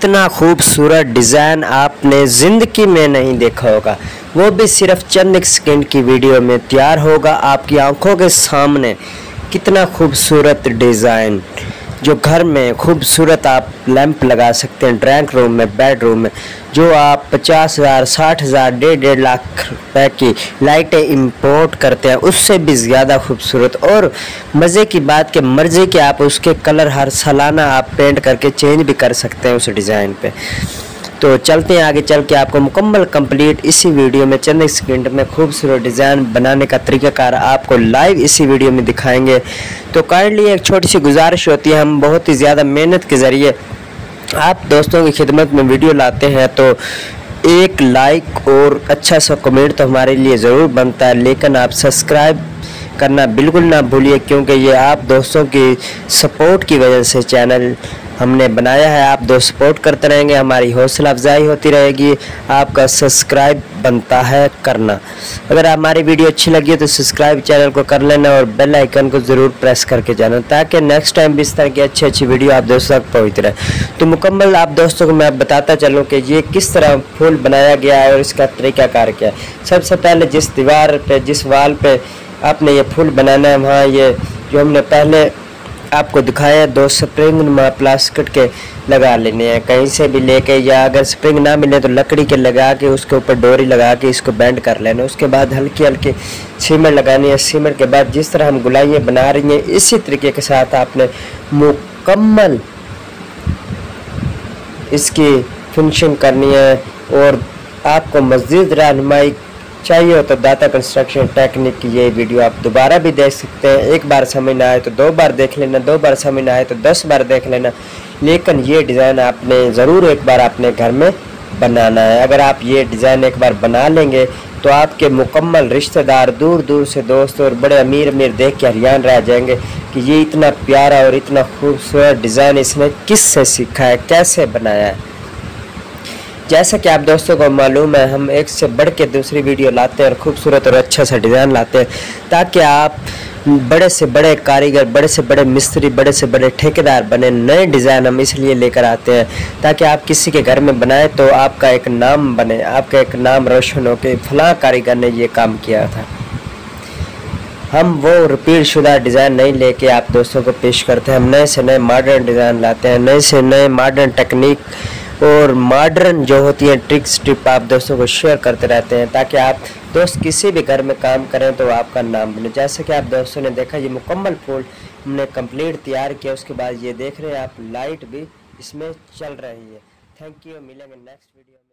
اتنا خوبصورت ڈیزائن آپ نے زندگی میں نہیں دیکھا ہوگا۔ وہ بھی صرف چند ایک سیکنڈ کی ویڈیو میں تیار ہوگا آپ کی آنکھوں کے سامنے۔ کتنا خوبصورت ڈیزائن۔ جو گھر میں خوبصورت آپ لیمپ لگا سکتے ہیں ڈرائنگ روم میں، بیڈ روم میں، جو آپ پچاس ہزار، ساٹھ ہزار، ڈیڑھ ڈیڑھ لاکھ روپے کی لائٹیں امپورٹ کرتے ہیں، اس سے بھی زیادہ خوبصورت اور مزے کی بات کہ مرضی کہ آپ اس کے کلر ہر سالانہ آپ پینٹ کر کے چینج بھی کر سکتے ہیں اس ڈیزائن پہ۔ تو چلتے ہیں آگے چل کے آپ کو مکمل کمپلیٹ اسی ویڈیو میں چند ایک سیکنڈ میں خوبصورت ڈیزائن بنانے کا طریقہ کار آپ کو لائیو اسی ویڈیو میں دکھائیں گے۔ تو کائنڈلی ایک چھوٹی سی گزارش ہوتی ہے، ہم بہت ہی زیادہ محنت کے ذریعے آپ دوستوں کی خدمت میں ویڈیو لاتے ہیں۔ تو ایک لائک اور اچھا سا کمنٹ تو ہمارے لیے ضرور بنتا ہے، لیکن آپ سبسکرائب کرنا بالکل نہ بھولیے، کیونکہ یہ آپ دوستوں کی سپورٹ کی وجہ سے چینل ہم نے بنایا ہے، آپ دو سپورٹ کرتے رہیں گے، ہماری حوصلہ افزائی ہوتی رہے گی، آپ کا سبسکرائب بنتا ہے کرنا۔ اگر ہماری ویڈیو اچھی لگی تو سبسکرائب چینل کو کر لینا اور بیل آئیکن کو ضرور پریس کر کے جانا تاکہ نیکسٹ ٹائم بھی اس طرح کی اچھی اچھی ویڈیو آپ دوستوں تک پہنچتی رہے۔ تو مکمل آپ دوستوں کو میں بتاتا چلوں کہ یہ کس طرح پھول بنایا گیا ہے اور اس کا طریقہ کار کیا ہے۔ سب سے پہلے جس دیوار پہ، جس وال پہ آپ نے یہ پھول بنانا ہے، وہاں یہ جو ہم نے پہلے آپ کو دکھایا، دو سپرنگ نما پلاسکٹ کے لگا لینے ہیں۔ کہیں سے بھی لے کے یا اگر سپرنگ نہ ملے تو لکڑی کے لگا کے، اس کے اوپر ڈوری لگا کے اس کو بینڈ کر لینا۔ اس کے بعد ہلکی ہلکی سیمنٹ لگانی ہے۔ سیمنٹ کے بعد جس طرح ہم گلائیاں بنا رہی ہیں، اسی طریقے کے ساتھ آپ نے مکمل اس کی فنشنگ کرنی ہے اور آپ کو مزید رہنمائی چاہیے ہو تو داتا کنسٹرکشن ٹیکنک کی یہ ویڈیو آپ دوبارہ بھی دیکھ سکتے ہیں۔ ایک بار سمجھ نہ آئے تو دو بار دیکھ لینا، دو بار سمجھ نہ آئے تو دس بار دیکھ لینا۔ لیکن یہ ڈیزائن آپ نے ضرور ایک بار اپنے گھر میں بنانا ہے۔ اگر آپ یہ ڈیزائن ایک بار بنا لیں گے تو آپ کے مکمل رشتہ دار دور دور سے دوست اور بڑے امیر امیر دیکھ کے حریان رہ جائیں گے کہ یہ اتنا پیارا اور اتنا خوبصورت ڈیزائن اس نے کس سے سیکھا ہے، کیسے بنایا ہے۔ جیسا کہ آپ دوستوں کو معلوم ہے، ہم ایک سے بڑھ کے دوسری ویڈیو لاتے ہیں اور خوبصورت اور اچھا سا ڈیزائن لاتے ہیں تاکہ آپ بڑے سے بڑے کاریگر، بڑے سے بڑے مستری، بڑے سے بڑے ٹھیکیدار بنے، نئے ڈیزائن ہم اس لیے لے کر آتے ہیں تاکہ آپ کسی کے گھر میں بنائیں تو آپ کا ایک نام بنے، آپ کا ایک نام روشن ہو کہ فلاں کاریگر نے یہ کام کیا تھا۔ ہم وہ رپیٹ شدہ ڈیزائن نہیں لے کے آپ دوستوں کو پیش کرتے ہیں ہم نئے سے نئے ماڈرن ڈیزائن لاتے ہیں، نئے سے نئے ماڈرن ٹیکنیک اور ماڈرن جو ہوتی ہیں ٹرکس ٹپ آپ دوستوں کو شیئر کرتے رہتے ہیں تاکہ آپ دوست کسی بھی گھر میں کام کریں تو آپ کا نام بنے۔ جیسے کہ آپ دوستوں نے دیکھا، یہ مکمل پھول ہم نے کمپلیٹ تیار کیا، اس کے بعد یہ دیکھ رہے ہیں آپ لائٹ بھی اس میں چل رہی ہے۔ تھینک یو ملیں گے نیکسٹ ویڈیو میں۔